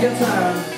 second time.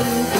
Wanna